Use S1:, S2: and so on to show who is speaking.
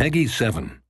S1: Peggy 7.